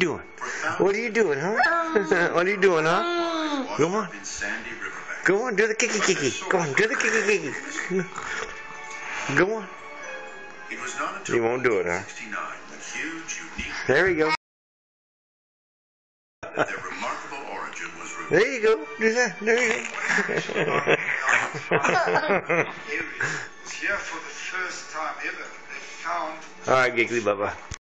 doing? What are you doing, huh? what are you doing, huh? Come on. Go on, do the kiki kiki. Go on, do the kiki kiki. Go on. You won't do it, huh? There we go. There you go. Do that. There you go. Here for the first time ever they found All right, Giggly Bubba.